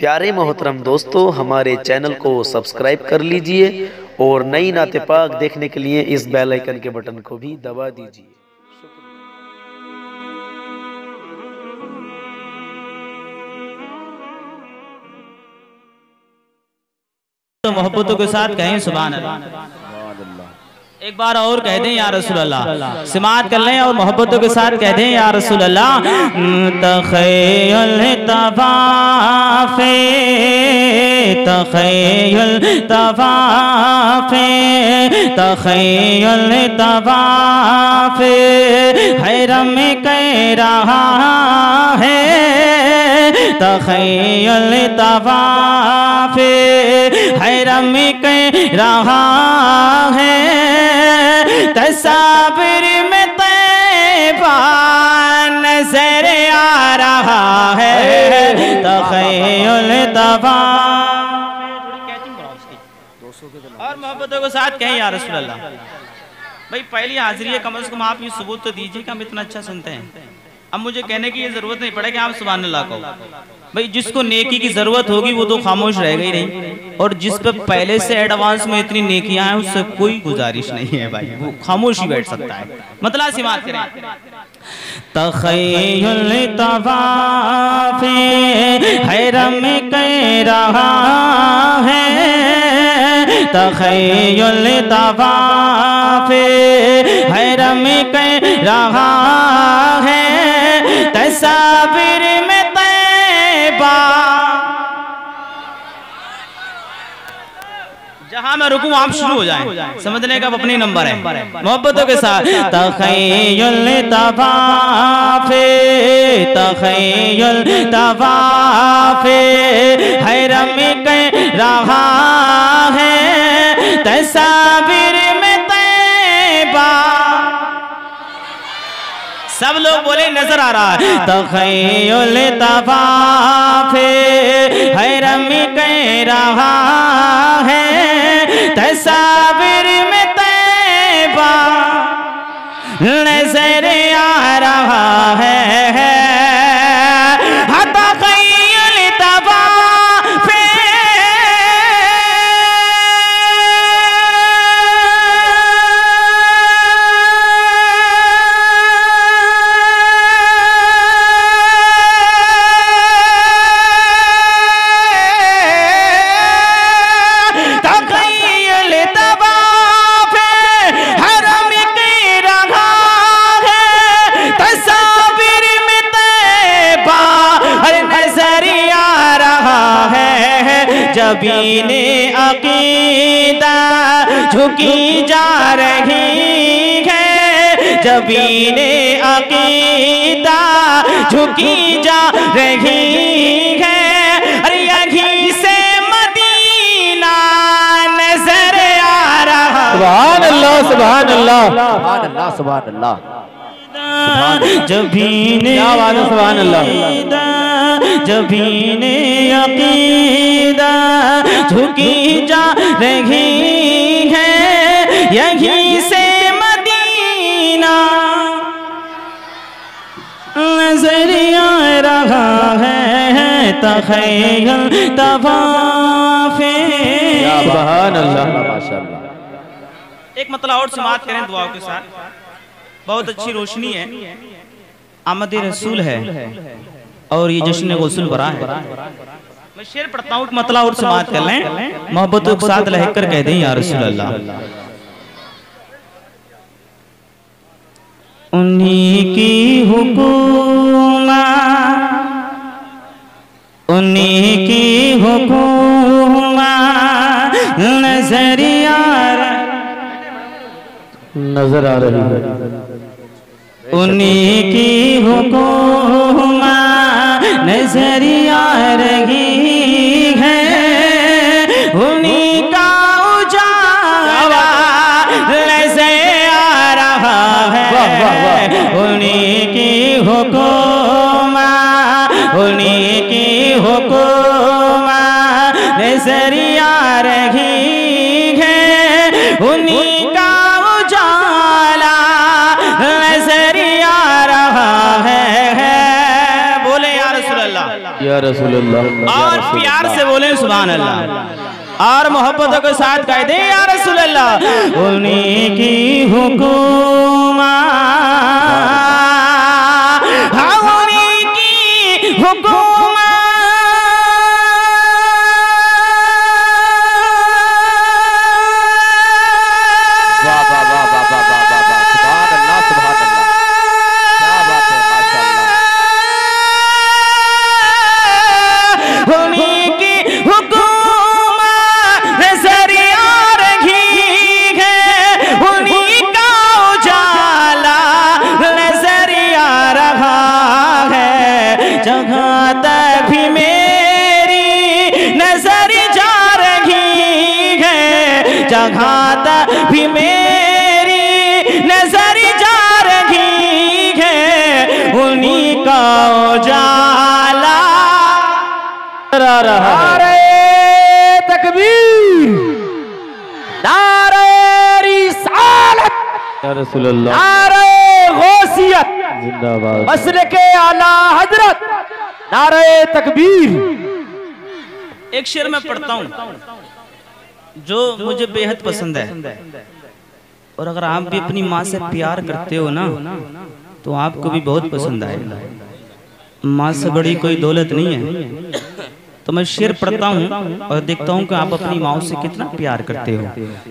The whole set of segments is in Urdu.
پیارے محترم دوستو، ہمارے چینل کو سبسکرائب کر لیجیے اور نئی نعت پاک دیکھنے کے لیے اس بیل آئیکن کے بٹن کو بھی دبا دیجیے۔ محبتوں کے ساتھ کہیں، سبحان اللہ۔ ایک بار اور کہہ دیں یا رسول اللہ، سماعت کر لیں اور محبتوں کے ساتھ کہہ دیں یا رسول اللہ۔ تخیل تفاف تخیل تفاف تخیل تفاف حیرم کہہ رہا ہے تخیل تفاف حیرم کہہ رہا ہے تصابر میں طیبہ نظر آ رہا ہے۔ تخیل تفاف اور محبتوں کے ساتھ کہیں یا رسول اللہ بھئی پہلی حاضری ہے، کم از کم آپ یہ ثبوت تو دیجیے کہ ہم اتنا اچھا سنتے ہیں۔ اب مجھے کہنے کی یہ ضرورت نہیں پڑے کہ آپ سبحان اللہ کو بھئی جس کو نیکی کی ضرورت ہوگی، وہ تو خاموش رہ گئی نہیں۔ اور جس پہ پہلے سے ایڈوانس میں اتنی نیکیاں ہیں، اس سے کوئی گزارش نہیں ہے بھائی۔ وہ خاموش ہی بیٹھ سکتا ہے۔ مطلع سماعت کریں۔ تخیل تفاف حیرم کہہ رہا ہے۔ تخیل تفاف حیرم کہہ رہا ہے۔ جہاں میں رکوں، آپ شروع ہو جائیں۔ سمجھنے کا اپنی نمبر ہے محبتوں کے ساتھ۔ تخیل تفاف تخیل تفاف حیرم کہہ رہا ہے تصابر میں طیبہ۔ سب لوگ بولے، نظر آ رہا ہے۔ تخیل تفاف حیرم کہہ رہا ہے۔ تصابر میں طیبہ نظر ہے جبین عقیدہ جھکی جا رہی ہے۔ جبین عقیدہ جھکی جا رہی ہے۔ یہیں سے مدینہ نظر آ رہا۔ سبحان اللہ سبحان اللہ۔ سبحان اللہ سبحان اللہ۔ جبین کیا بات ہے؟ سبحان اللہ۔ جبین عقیدہ جھکی جا رہی ہے یہیں سے مدینہ نظر آ رہا ہے تخیل تفاف سبحان اللہ ماشاءاللہ ایک مطلع اور سماعت کریں دعاوں کے ساتھ۔ بہت اچھی روشنی ہے۔ آمد رسول ہے۔ اور یہ جشن غسل برا ہے۔ میں شیر پڑھتا ہوں ایک مطلع اور سماعت کر لیں۔ محبتوں کے ساتھ لہک کر کہہ دیں یا رسول اللہ۔ انہی کی حکومت انہی کی حکومت نظریہ نظر آ رہی ہے۔ انہی کی حکومت نظریہ رہی ہے انہی کا اجالا نظر آ رہا ہے واہ، واہ، واہ۔ انہی کی حکومت انہی کی یا رسول اللہ اور پیار سے بولیں سبحان اللہ۔ اور محبتوں کے ساتھ کہہ دیں یا رسول اللہ۔ انہیں کی حکومت بھی میری نظر جا رہی ہے۔ انہیں کا اجالا۔ نعرہ تکبیر۔ نعرہ رسالت۔ یا رسول اللہ۔ نعرہ غوثیت۔ زندہ باد۔ مسلک اعلی حضرت۔ نعرہ تکبیر۔ ایک شعر میں پڑھتا ہوں۔ جو مجھے بے حد پسند ہے۔ اور اگر آپ بھی اپنی ماں سے پیار کرتے ہو نا، تو آپ کو بھی بہت پسند آئے ماں سے بڑی کوئی دولت نہیں ہے۔ تو میں شعر پڑھتا ہوں اور دیکھتا ہوں کہ آپ اپنی ماں سے کتنا پیار کرتے ہو۔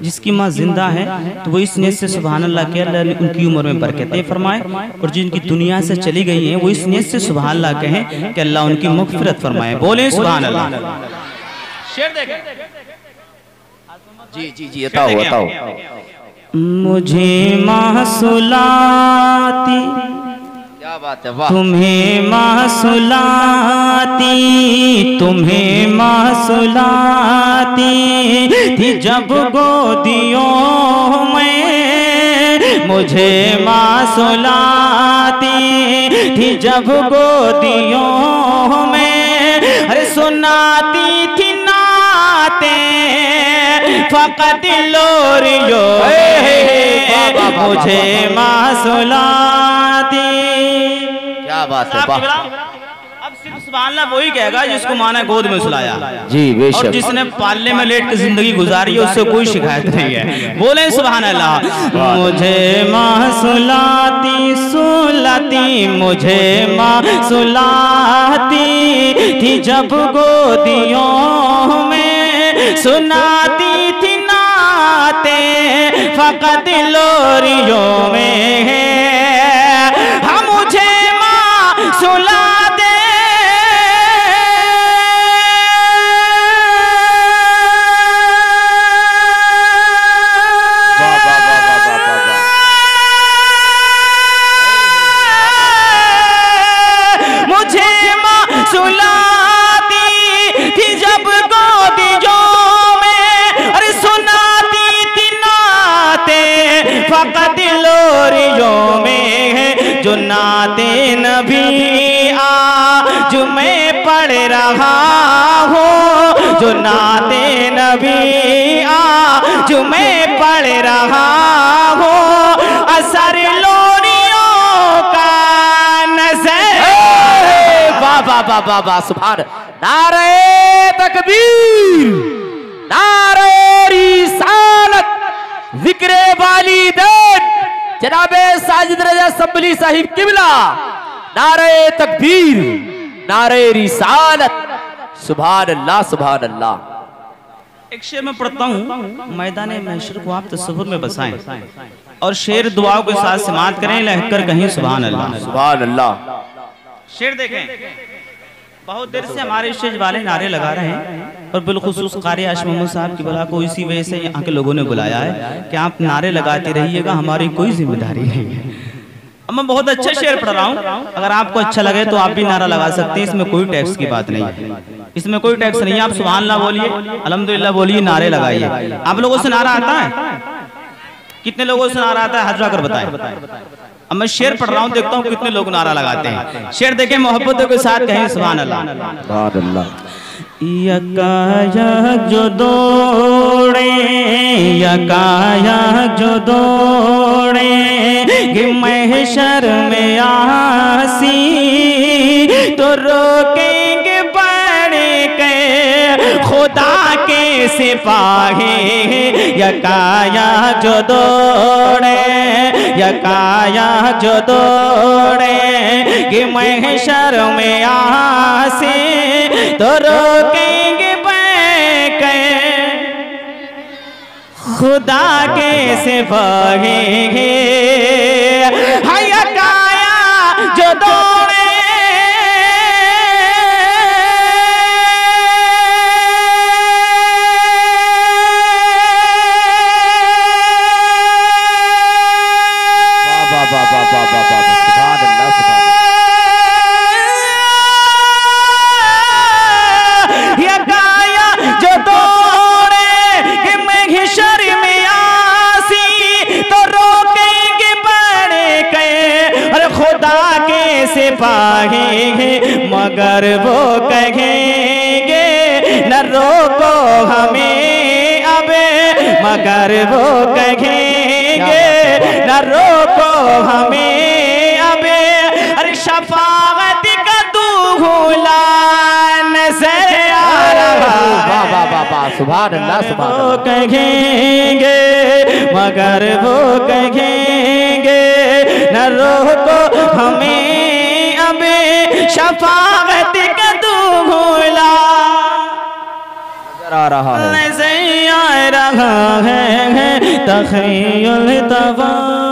جس کی ماں زندہ ہے، تو وہ اس نیت سے سبحان اللہ کہ اللہ نے ان کی عمر میں برکتیں فرمائے اور جن کی دنیا سے چلی گئی ہیں، وہ اس نیت سے سبحان اللہ کہیں کہ اللہ ان کی مغفرت فرمائے۔ بولیں سبحان اللہ شعر دیکھیں۔ جی جی جی اتاؤ اتاؤ مجھے محصولاتی کیا بات ہے واہ۔ تمہیں محصولاتی تمہیں محصولاتی۔ تھی جب گودیوں میں مجھے محصولاتی تھی جب گودیوں میں۔ ارے سناتی فقط لوریوں میں مجھے محصولاتی کیا بات ہے اب صرف سبحان اللہ وہی کہے گا جس کو ماں نے گود میں سلایا جی بے اور جس نے پالنے میں لیٹ کے زندگی گزاری ہے اس سے کوئی شکایت نہیں ہے بولیں سبحان اللہ مجھے ماں سلاتی سلاتی مجھے ماں سلاتی تھی جب گودیوں سناتی تھی ناتیں فقط لوریوں میں ہے میں جو نعتیں نبی آج میں پڑھ رہا ہوں۔ جو نعتیں نبی آج میں پڑھ رہا ہوں۔ اثر لوریوں کا نظر۔ اے، واہ واہ سبحان نعرہ سبلی صاحب قبلہ نعرہ تکبیر نعرہ رسالت سبحان اللہ سبحان اللہ۔ ایک شعر میں پڑھتا ہوں میدان محشر کو آپ تصور میں بسائیں۔ اور شعر دعاؤں کے ساتھ سماعت کریں لہک کر کہیں سبحان اللہ۔ سبحان اللہ۔ شعر دیکھیں۔ بہت دیر سے ہمارے اسٹیج والے نعرے لگا رہے ہیں اور بالخصوص قاری عاشق محمد صاحب کی بلا کو اسی وجہ سے یہاں کے لوگوں نے بلایا ہے کہ آپ نعرے لگاتے رہیے گا ہماری کوئی ذمہ داری نہیں ہے۔ اب میں بہت اچھا شعر پڑھ رہا ہوں۔ اگر آپ کو اچھا لگے تو آپ بھی نعرہ لگا سکتے ہیں۔ اس میں کوئی ٹیکس کی بات نہیں۔ ہے اس میں کوئی ٹیکس نہیں۔ ہے آپ سبحان اللہ بولیے۔ الحمدللہ بولیے نعرے لگائیے۔ آپ لوگوں سے نعرہ آتا ہے؟ کتنے لوگوں سے نعرہ آتا ہے؟ جا کر بتائیں۔ اب میں شعر پڑھ رہا ہوں دیکھتا ہوں کتنے لوگ نعرہ لگاتے ہیں۔ شعر دیکھیں محبتوں کے ساتھ کہیں سبحان اللہ یکایک جو دوڑے یکایک جو دوڑے کہ محشر میں آسی۔ تو روکیں گے خدا کے سپاہی یکایا جو دوڑے یکایا جو دوڑے۔ کہ محشر میں آسی۔ تو روکیں گے خدا کے سپاہی ہاں جو دو مگر وہ کہیں گے نہ روکو ہمیں اب مگر وہ کہیں گے نہ روکو ہمیں اب۔ ارے شفاعت کا دولان سے آ رہا سبحان اللہ سبحان وہ اللہ۔ کہیں گے مگر وہ کہیں گے نہ روکو ہمیں شفاعت کا دولا نظر آ رہا ہے۔ سے آ رہا ہے۔ تخیل تباہ